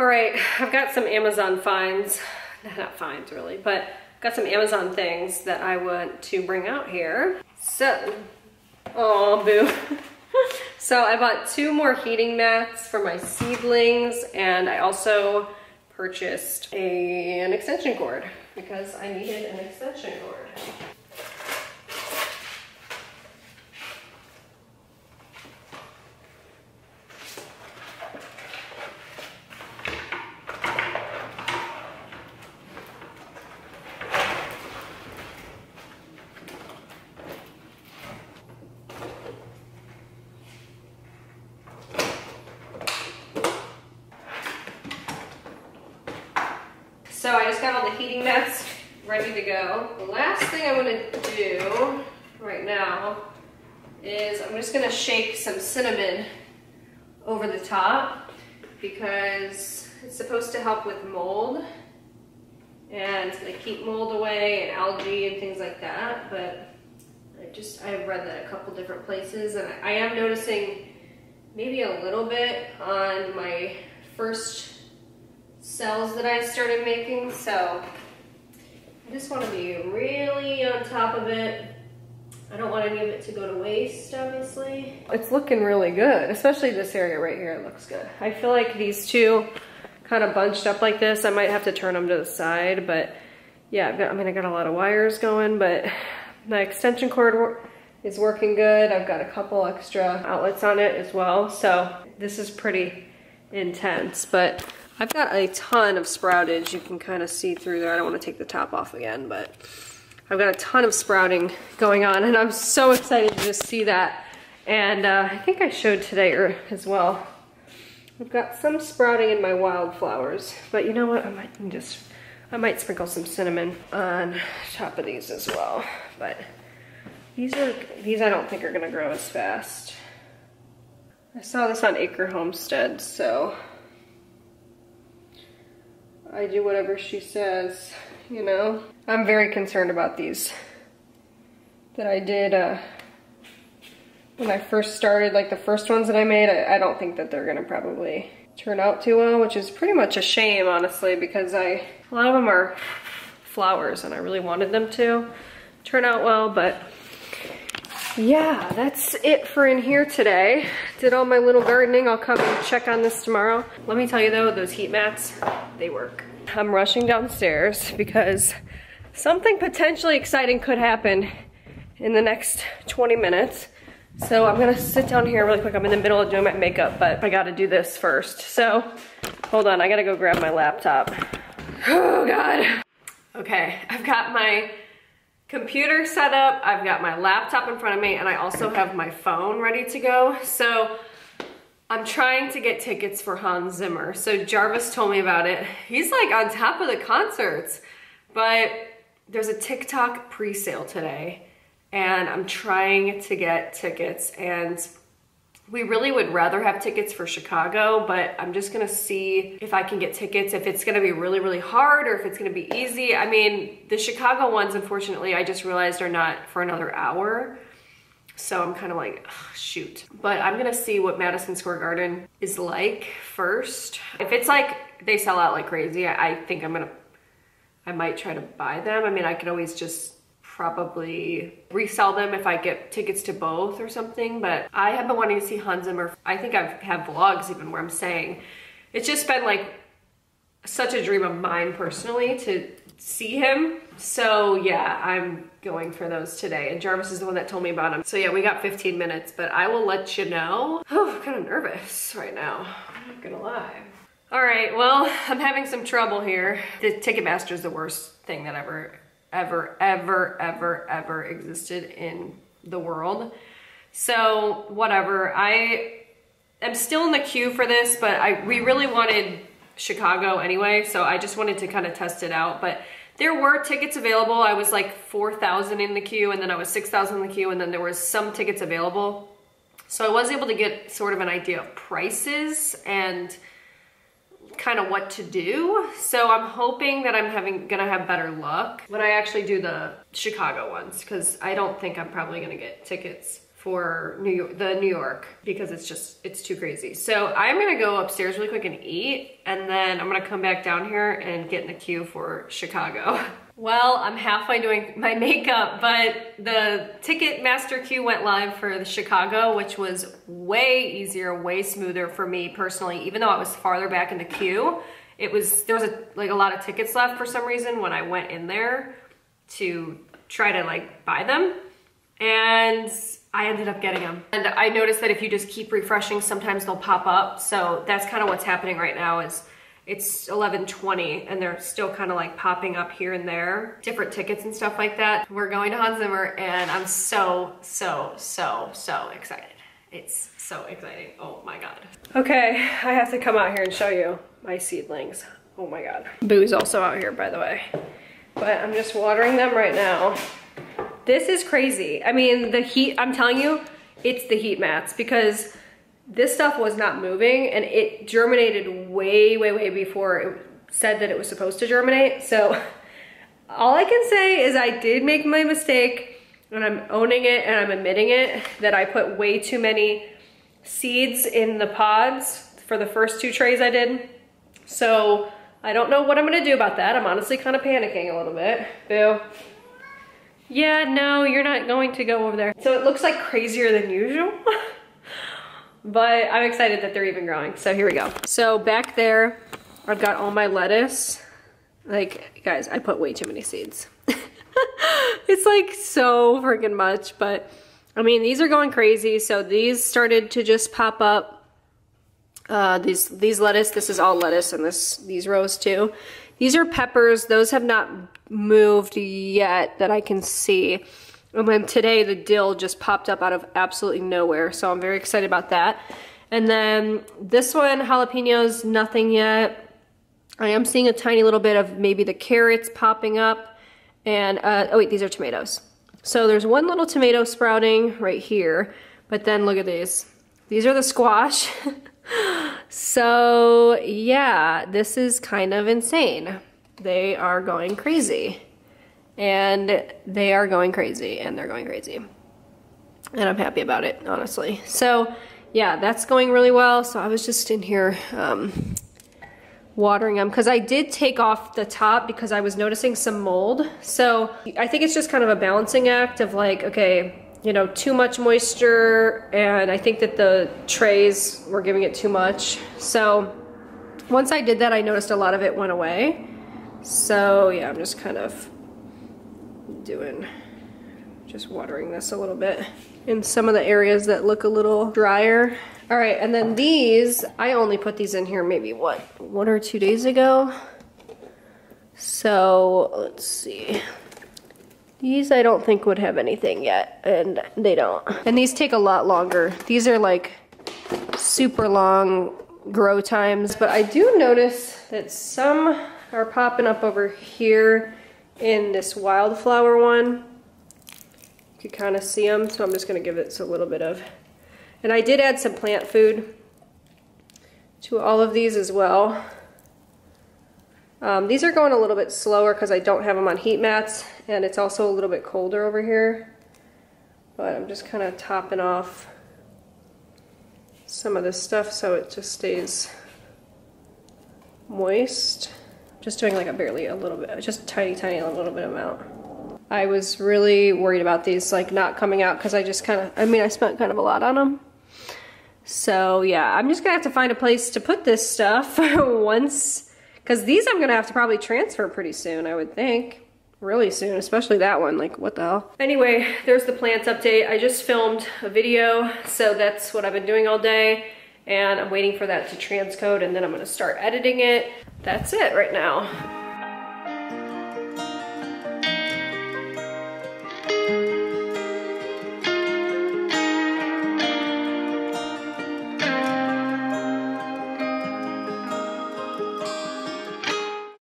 All right, I've got some Amazon finds, not finds really, but got some Amazon things that I want to bring out here. So, oh boo. so I bought two more heating mats for my seedlings and I also purchased a, an extension cord because I needed an extension cord. So I just got all the heating mats ready to go. The last thing I want to do right now is I'm just gonna shake some cinnamon over the top because it's supposed to help with mold and keep mold away and algae and things like that. But I just, I've read that a couple different places and I am noticing maybe a little bit on my first cells that I started making. So I just want to be really on top of it. I don't want any of it to go to waste, obviously. It's looking really good, especially this area right here, it looks good. I feel like these two kind of bunched up like this, I might have to turn them to the side, but yeah, got, I mean, I got a lot of wires going, but my extension cord is working good. I've got a couple extra outlets on it as well, so this is pretty intense, but I've got a ton of sproutage. You can kind of see through there. I don't want to take the top off again, but I've got a ton of sprouting going on and I'm so excited to just see that. And uh, I think I showed today er, as well. I've got some sprouting in my wildflowers, but you know what? I might just, I might sprinkle some cinnamon on top of these as well. But these are, these I don't think are gonna grow as fast. I saw this on Acre Homestead, so I do whatever she says, you know? I'm very concerned about these that I did uh, when I first started, like the first ones that I made, I, I don't think that they're gonna probably turn out too well, which is pretty much a shame, honestly, because I, a lot of them are flowers and I really wanted them to turn out well, but yeah, that's it for in here today. Did all my little gardening. I'll come and check on this tomorrow. Let me tell you though, those heat mats, they work. I'm rushing downstairs because something potentially exciting could happen in the next 20 minutes. So I'm gonna sit down here really quick. I'm in the middle of doing my makeup, but I gotta do this first. So hold on, I gotta go grab my laptop. Oh God. Okay, I've got my computer set up, I've got my laptop in front of me, and I also have my phone ready to go. So I'm trying to get tickets for Hans Zimmer. So Jarvis told me about it. He's like on top of the concerts, but there's a TikTok pre-sale today and I'm trying to get tickets and we really would rather have tickets for Chicago, but I'm just gonna see if I can get tickets, if it's gonna be really, really hard or if it's gonna be easy. I mean, the Chicago ones, unfortunately, I just realized are not for another hour. So I'm kind of like, shoot. But I'm gonna see what Madison Square Garden is like first. If it's like they sell out like crazy, I think I'm gonna, I might try to buy them. I mean, I could always just probably resell them if I get tickets to both or something. But I have been wanting to see Hans Zimmer. I think I've had vlogs even where I'm saying, it's just been like such a dream of mine personally to see him. So yeah, I'm going for those today. And Jarvis is the one that told me about them. So yeah, we got 15 minutes, but I will let you know. Oh, I'm kind of nervous right now. I'm not gonna lie. All right, well, I'm having some trouble here. The Ticketmaster is the worst thing that ever, ever, ever, ever, ever existed in the world. So whatever, I am still in the queue for this, but I we really wanted Chicago anyway, so I just wanted to kind of test it out. But there were tickets available. I was like 4,000 in the queue and then I was 6,000 in the queue and then there was some tickets available. So I was able to get sort of an idea of prices and kind of what to do. So I'm hoping that I'm having gonna have better luck when I actually do the Chicago ones because I don't think I'm probably gonna get tickets for New York, the New York because it's just, it's too crazy. So I'm gonna go upstairs really quick and eat and then I'm gonna come back down here and get in the queue for Chicago. Well, I'm halfway doing my makeup, but the Ticketmaster queue went live for the Chicago, which was way easier, way smoother for me personally, even though I was farther back in the queue. It was, there was a, like a lot of tickets left for some reason when I went in there to try to like buy them. And I ended up getting them. And I noticed that if you just keep refreshing, sometimes they'll pop up. So that's kind of what's happening right now is it's 11.20 and they're still kind of like popping up here and there, different tickets and stuff like that. We're going to Hans Zimmer and I'm so, so, so, so excited. It's so exciting. Oh my God. Okay, I have to come out here and show you my seedlings. Oh my God. Boo's also out here, by the way. But I'm just watering them right now. This is crazy. I mean, the heat, I'm telling you, it's the heat mats because this stuff was not moving and it germinated way, way, way before it said that it was supposed to germinate. So all I can say is I did make my mistake and I'm owning it and I'm admitting it that I put way too many seeds in the pods for the first two trays I did. So I don't know what I'm gonna do about that. I'm honestly kind of panicking a little bit. Boo. Yeah, no, you're not going to go over there. So it looks like crazier than usual. but I'm excited that they're even growing. So here we go. So back there, I've got all my lettuce. Like, guys, I put way too many seeds. it's like so freaking much, but I mean, these are going crazy. So these started to just pop up. Uh, these these lettuce, this is all lettuce and this these rows too. These are peppers. Those have not moved yet that I can see. And then today the dill just popped up out of absolutely nowhere. So I'm very excited about that. And then this one, jalapenos, nothing yet. I am seeing a tiny little bit of maybe the carrots popping up. And, uh, oh wait, these are tomatoes. So there's one little tomato sprouting right here. But then look at these. These are the squash. so yeah, this is kind of insane. They are going crazy and they are going crazy and they're going crazy. And I'm happy about it, honestly. So yeah, that's going really well. So I was just in here um, watering them because I did take off the top because I was noticing some mold. So I think it's just kind of a balancing act of like, okay, you know, too much moisture and I think that the trays were giving it too much. So once I did that, I noticed a lot of it went away. So yeah, I'm just kind of doing just watering this a little bit in some of the areas that look a little drier. All right, and then these, I only put these in here maybe what, one or two days ago. So let's see. These I don't think would have anything yet, and they don't. And these take a lot longer. These are like super long grow times, but I do notice that some are popping up over here in this wildflower one. You can kind of see them, so I'm just going to give it a little bit of... And I did add some plant food to all of these as well. Um, these are going a little bit slower because I don't have them on heat mats, and it's also a little bit colder over here. But I'm just kind of topping off some of this stuff so it just stays moist. Just doing like a barely a little bit, just tiny, tiny little bit amount. I was really worried about these like not coming out because I just kind of, I mean, I spent kind of a lot on them. So yeah, I'm just gonna have to find a place to put this stuff once, because these I'm gonna have to probably transfer pretty soon, I would think. Really soon, especially that one, like what the hell. Anyway, there's the plants update. I just filmed a video, so that's what I've been doing all day and I'm waiting for that to transcode and then I'm gonna start editing it. That's it right now.